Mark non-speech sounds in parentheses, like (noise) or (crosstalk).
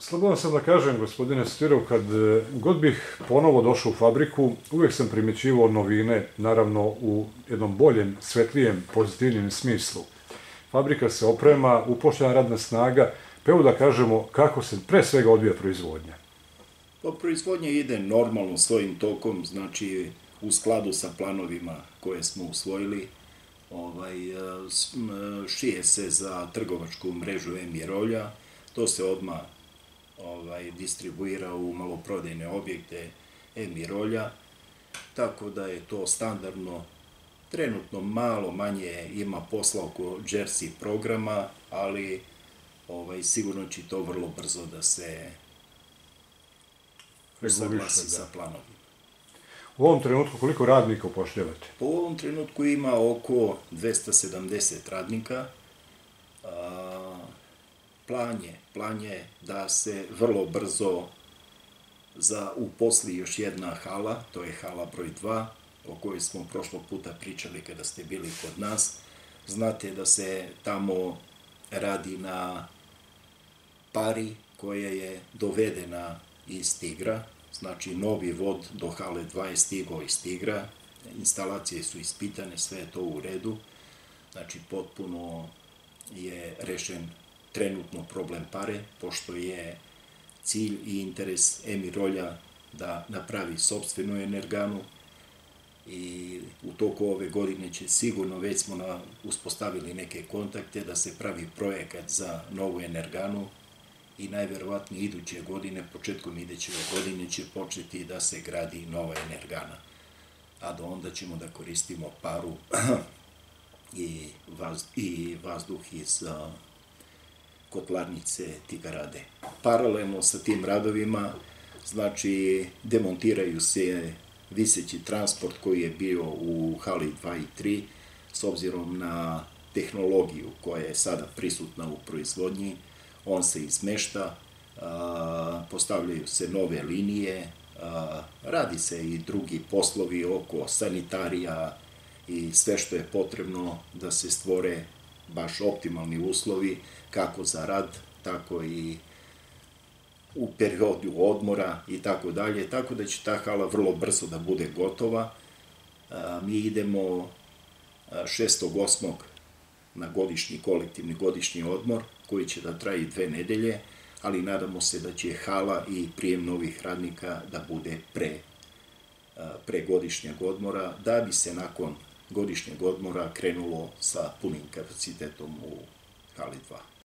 Slobodan sam da kažem, gospodine Stirov, kad e, god bih ponovo došao u fabriku, uvek sam primećivao novine, naravno u jednom boljem, svetlijem, pozitivnijem smislu. Fabrika se oprema, upošljena radna snaga, pa evo da kažemo kako se pre svega odvija proizvodnja. Pa proizvodnja ide normalno svojim tokom, znači u skladu sa planovima koje smo usvojili. Ovaj, e, šije se za trgovačku mrežu Emirolja, to se odma ovaj, distribuira u maloprodajne objekte Emirolja, tako da je to standardno trenutno malo manje ima posla oko Jersey programa, ali ovaj, sigurno će to vrlo brzo da se usaglasi da. sa planovima. U ovom trenutku koliko radnika upošljavate? Po ovom trenutku ima oko 270 radnika. Plan je, plan je da se vrlo brzo za uposli još jedna hala, to je hala broj 2, o kojoj smo prošlog puta pričali kada ste bili kod nas. Znate da se tamo radi na pari koja je dovedena iz Tigra, znači novi vod do hale 2 je stigao iz Tigra, instalacije su ispitane, sve je to u redu, znači potpuno je rešen trenutno problem pare, pošto je cilj i interes Emirolja da napravi sobstvenu energanu i u toku ove godine će sigurno, već smo na, uspostavili neke kontakte da se pravi projekat za novu energanu i najverovatnije iduće godine, početkom ideće godine će početi da se gradi nova energana. A do onda ćemo da koristimo paru (clears throat) i, vaz, i vazduh iz kotlarnice Tigarade. Paralelno sa tim radovima, znači, demontiraju se viseći transport koji je bio u hali 2 i 3, s obzirom na tehnologiju koja je sada prisutna u proizvodnji, on se izmešta, postavljaju se nove linije, radi se i drugi poslovi oko sanitarija i sve što je potrebno da se stvore baš optimalni uslovi kako za rad, tako i u periodu odmora i tako dalje, tako da će ta hala vrlo brzo da bude gotova. Mi idemo 6.8. na godišnji kolektivni godišnji odmor, koji će da traji dve nedelje, ali nadamo se da će hala i prijem novih radnika da bude pre, pre godišnjeg odmora, da bi se nakon godišnjeg odmora krenulo sa punim kapacitetom u hali 2.